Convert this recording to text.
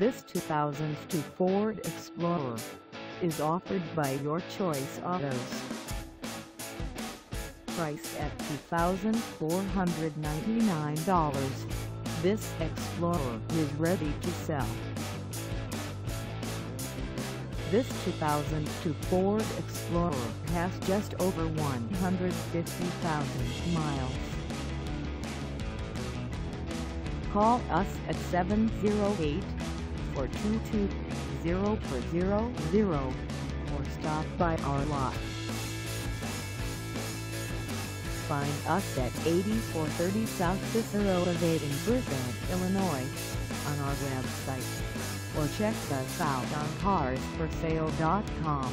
This 2002 Ford Explorer is offered by Your Choice Autos. Priced at $2,499, this Explorer is ready to sell. This 2002 Ford Explorer has just over 150,000 miles. Call us at 708-422-0400 or stop by our lot. Find us at 8430 South Cicero Ave in Burbank, Illinois on our website or check us out on carsforsale.com.